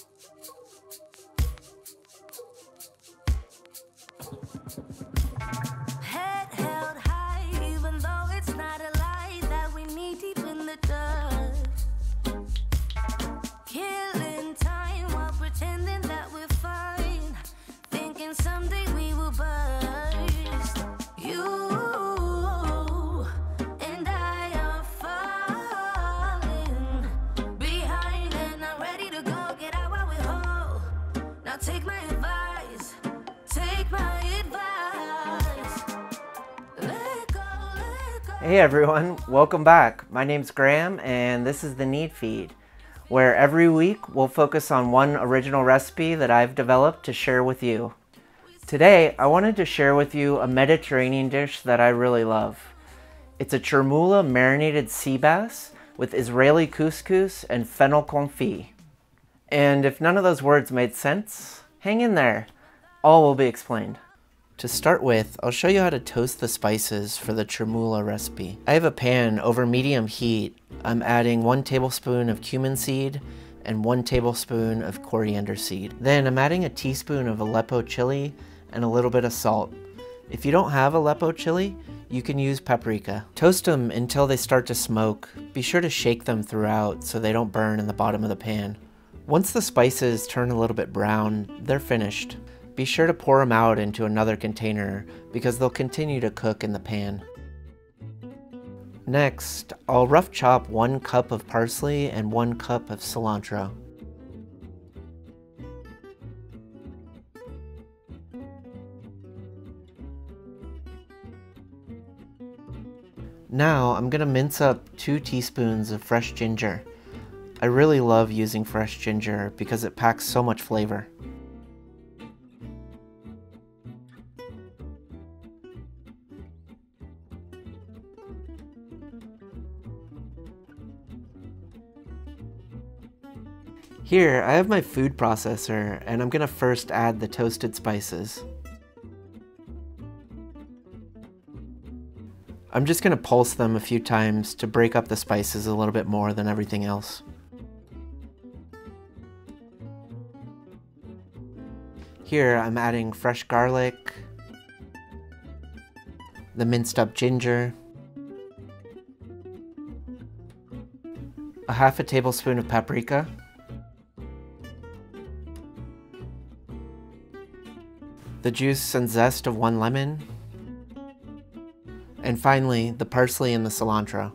Thank you. Hey everyone, welcome back. My name's Graham and this is the Knead Feed, where every week we'll focus on one original recipe that I've developed to share with you. Today, I wanted to share with you a Mediterranean dish that I really love. It's a chermoula marinated sea bass with Israeli couscous and fennel confit. And if none of those words made sense, hang in there. All will be explained. To start with, I'll show you how to toast the spices for the chermoula recipe. I have a pan over medium heat. I'm adding one tablespoon of cumin seed and one tablespoon of coriander seed. Then I'm adding a teaspoon of Aleppo chili and a little bit of salt. If you don't have Aleppo chili, you can use paprika. Toast them until they start to smoke. Be sure to shake them throughout so they don't burn in the bottom of the pan. Once the spices turn a little bit brown, they're finished. Be sure to pour them out into another container because they'll continue to cook in the pan. Next, I'll rough chop one cup of parsley and one cup of cilantro. Now I'm gonna mince up two teaspoons of fresh ginger. I really love using fresh ginger because it packs so much flavor. Here, I have my food processor and I'm gonna first add the toasted spices. I'm just gonna pulse them a few times to break up the spices a little bit more than everything else. Here I'm adding fresh garlic, the minced up ginger, a half a tablespoon of paprika, the juice and zest of one lemon, and finally the parsley and the cilantro.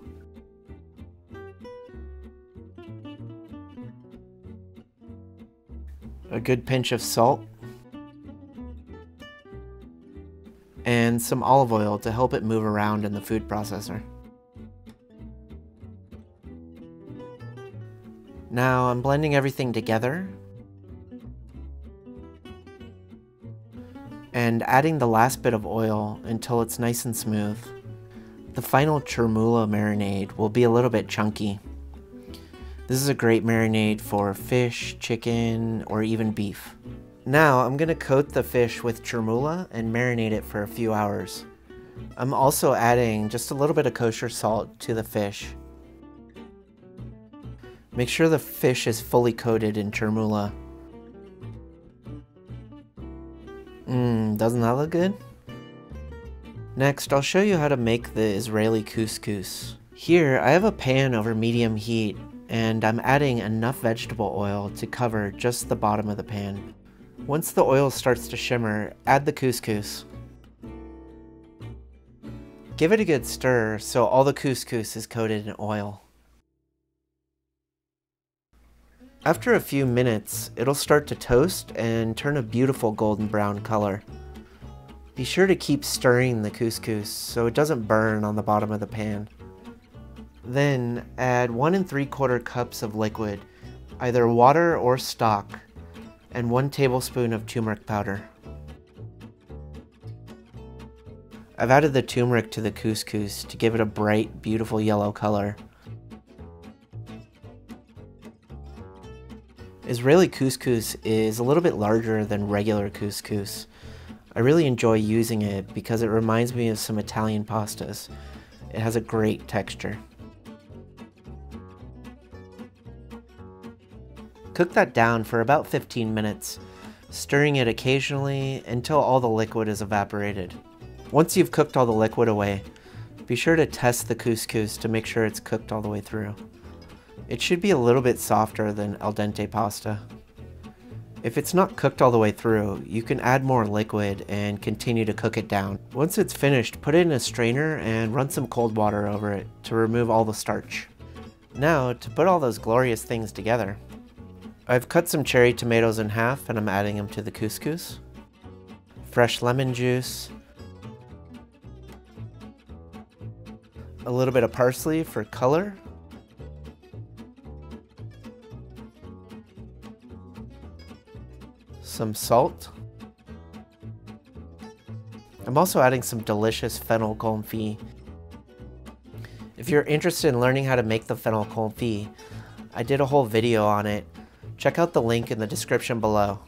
A good pinch of salt, and some olive oil to help it move around in the food processor. Now I'm blending everything together and adding the last bit of oil until it's nice and smooth. The final chermoula marinade will be a little bit chunky. This is a great marinade for fish, chicken, or even beef. Now I'm gonna coat the fish with chermoula and marinate it for a few hours. I'm also adding just a little bit of kosher salt to the fish. Make sure the fish is fully coated in chermoula. Mmm, doesn't that look good? Next, I'll show you how to make the Israeli couscous. Here, I have a pan over medium heat, and I'm adding enough vegetable oil to cover just the bottom of the pan. Once the oil starts to shimmer, add the couscous. Give it a good stir so all the couscous is coated in oil. After a few minutes, it'll start to toast and turn a beautiful golden brown color. Be sure to keep stirring the couscous so it doesn't burn on the bottom of the pan. Then add 1 and 3 quarter cups of liquid, either water or stock, and 1 tablespoon of turmeric powder. I've added the turmeric to the couscous to give it a bright, beautiful yellow color. Israeli couscous is a little bit larger than regular couscous. I really enjoy using it because it reminds me of some Italian pastas. It has a great texture. Cook that down for about 15 minutes, stirring it occasionally until all the liquid is evaporated. Once you've cooked all the liquid away, be sure to test the couscous to make sure it's cooked all the way through. It should be a little bit softer than al dente pasta. If it's not cooked all the way through, you can add more liquid and continue to cook it down. Once it's finished, put it in a strainer and run some cold water over it to remove all the starch. Now, to put all those glorious things together, I've cut some cherry tomatoes in half and I'm adding them to the couscous. Fresh lemon juice. A little bit of parsley for color some salt. I'm also adding some delicious fennel confit. If you're interested in learning how to make the fennel confit, I did a whole video on it. Check out the link in the description below.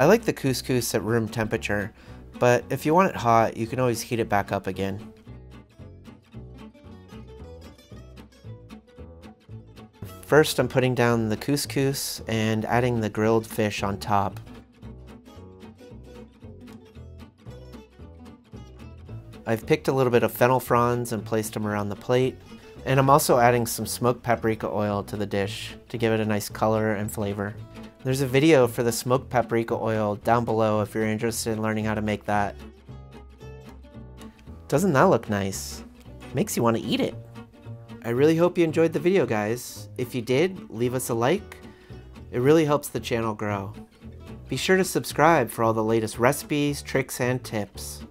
I like the couscous at room temperature, but if you want it hot, you can always heat it back up again. First, I'm putting down the couscous and adding the grilled fish on top. I've picked a little bit of fennel fronds and placed them around the plate. And I'm also adding some smoked paprika oil to the dish to give it a nice color and flavor. There's a video for the smoked paprika oil down below if you're interested in learning how to make that. Doesn't that look nice? Makes you want to eat it. I really hope you enjoyed the video, guys. If you did, leave us a like. It really helps the channel grow. Be sure to subscribe for all the latest recipes, tricks, and tips.